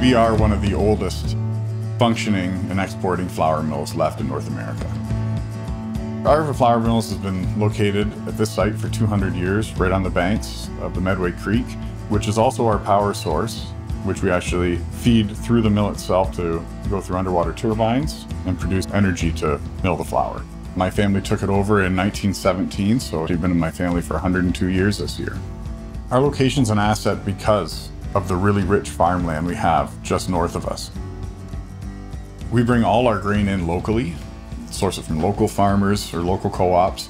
We are one of the oldest functioning and exporting flour mills left in North America. Our flour mills has been located at this site for 200 years, right on the banks of the Medway Creek, which is also our power source, which we actually feed through the mill itself to go through underwater turbines and produce energy to mill the flour. My family took it over in 1917, so they've been in my family for 102 years this year. Our location's an asset because of the really rich farmland we have just north of us. We bring all our grain in locally, source it from local farmers or local co-ops.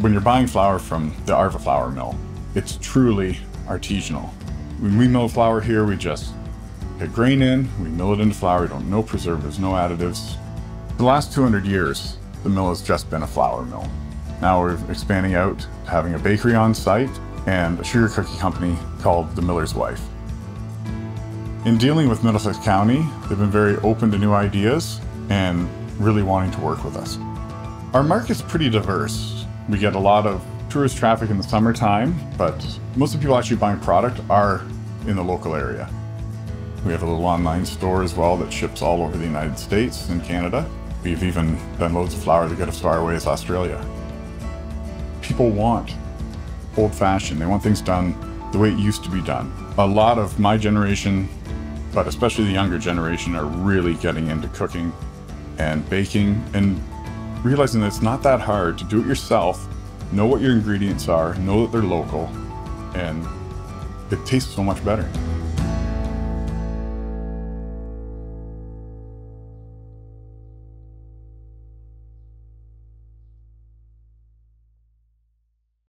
When you're buying flour from the Arva Flour Mill, it's truly artisanal. When we mill flour here, we just get grain in, we mill it into flour, we don't no preservatives, no additives. The last 200 years, the mill has just been a flour mill. Now we're expanding out, having a bakery on site, and a sugar cookie company called The Miller's Wife. In dealing with Middlesex County, they've been very open to new ideas and really wanting to work with us. Our market's pretty diverse. We get a lot of tourist traffic in the summertime, but most of the people actually buying product are in the local area. We have a little online store as well that ships all over the United States and Canada. We've even done loads of flour that get as far away as Australia. People want old fashioned. They want things done the way it used to be done. A lot of my generation, but especially the younger generation, are really getting into cooking and baking and realizing that it's not that hard to do it yourself, know what your ingredients are, know that they're local, and it tastes so much better.